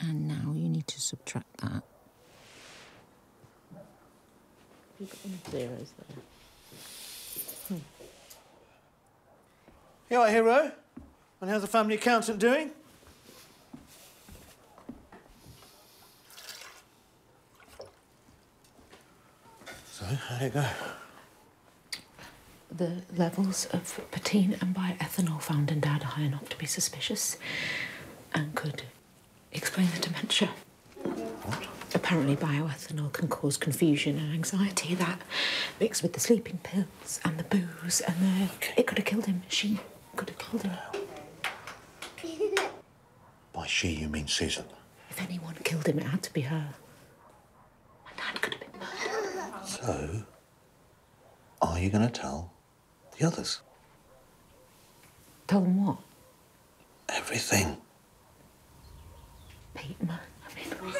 And now you need to subtract that. You've got any zeros there. Hmm. You all right, Hero? And how's the family accountant doing? So, how'd it go? The levels of patine and bioethanol found in Dad are high enough to be suspicious and could explain the dementia. What? Apparently, bioethanol can cause confusion and anxiety. That mixed with the sleeping pills and the booze, and the, it could have killed him. She could have killed him. By she, you mean Susan? If anyone killed him, it had to be her. My dad could have been murdered. So, are you going to tell the others Tell them what? everything? Pete. I mean,